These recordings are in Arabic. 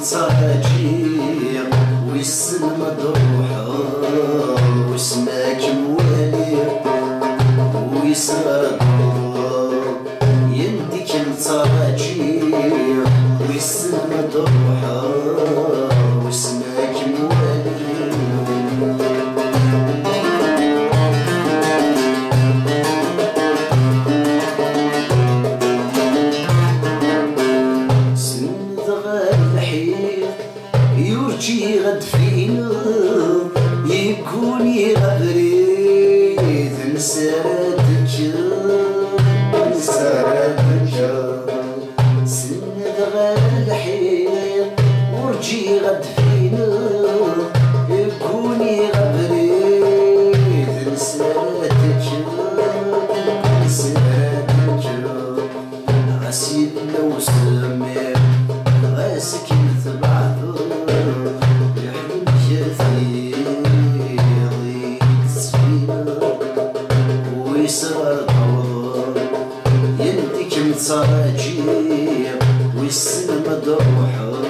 فرصة عجيب والسلمى ضروحة وسماك موالي ويسرى يديك نتا عجيب والسلمى ضروحة unidas. Well, hello.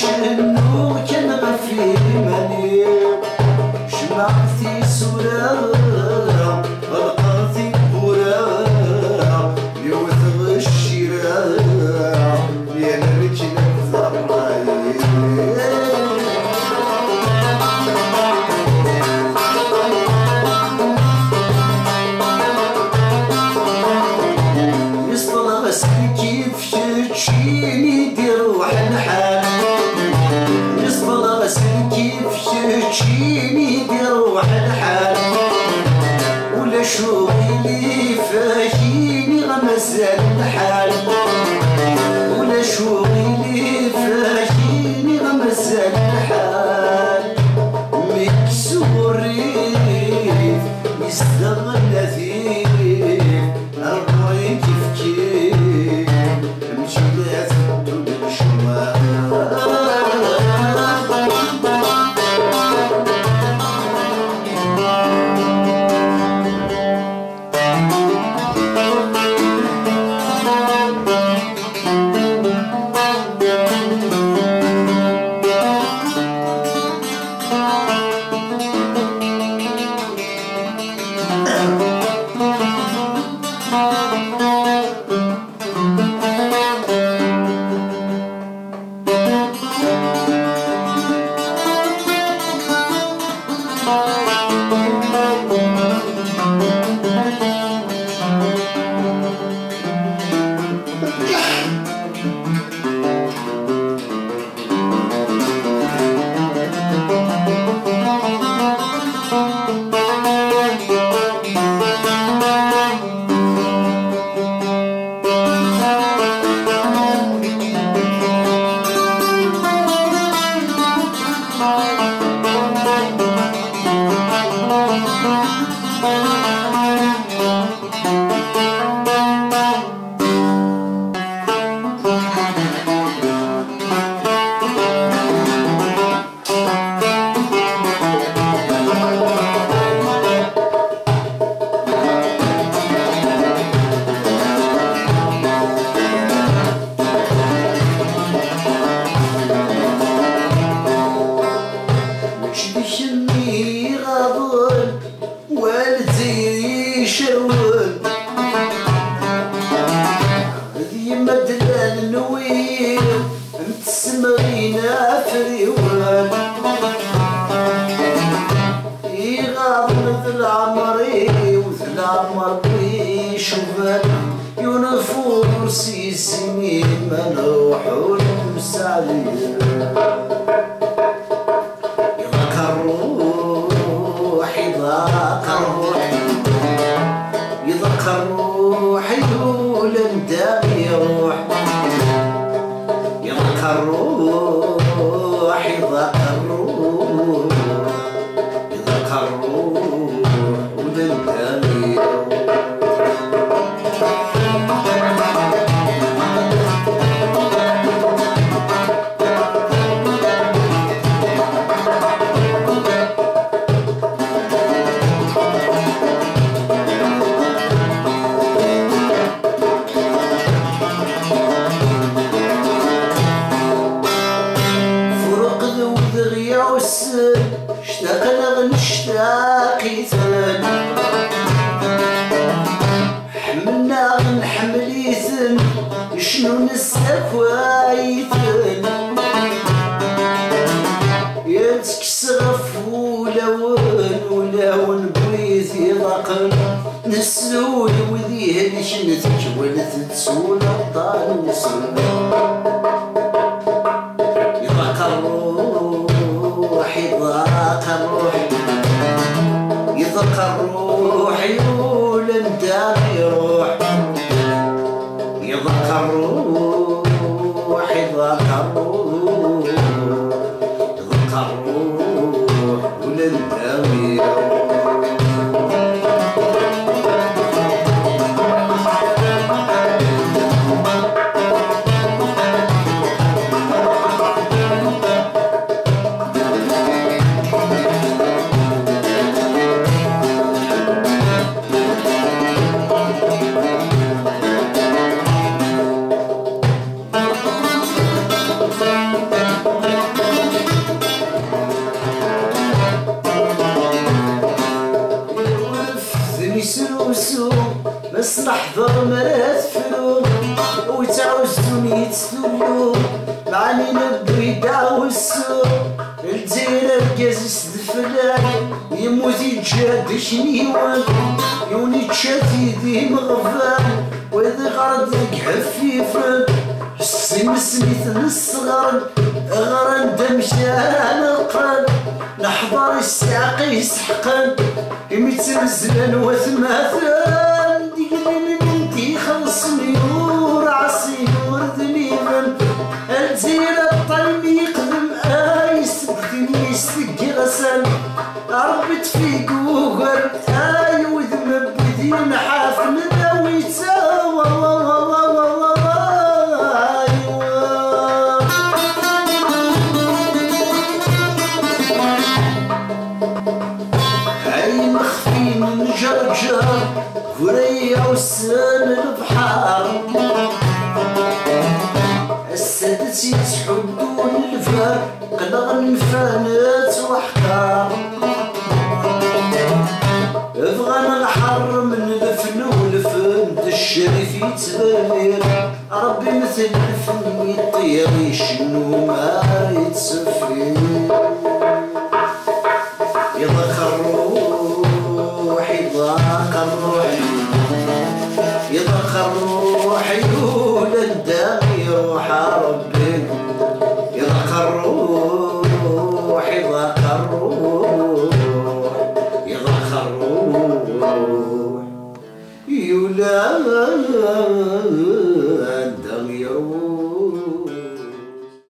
Shouldn't زين حالي نسلول وذيه لشنتك ولث تسول الطال نسلول يضاك الروح يضاك الروح. يضاك الروح. بس نحضر مرات فلو وتعوزوني يتسلو معني نبري دعوسو الجزيرة الكازيس دفلان يموت يتجاد شنيوان يوني تشاتي ذي مغفان وإذا غردك حفيفا السن سميت الصغر غران دمشان القلب نحضر الساق يسحقن. يمتمزلن وثماثن ديقلن الشريف يتبرر ربي مثل الفن يطير يشنو ما يتسفر.